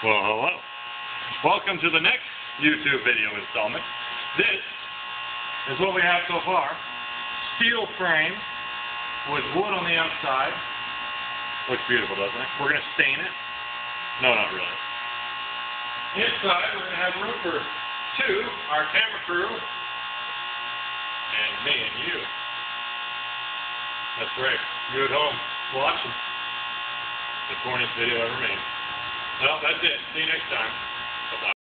Well, hello. Welcome to the next YouTube video installment. This is what we have so far. Steel frame with wood on the outside. Looks beautiful, doesn't it? We're going to stain it. No, not really. Inside, we're going to have room for two, our camera crew, and me and you. That's right. You at home watching the corniest video ever made. Well, that's it. See you next time.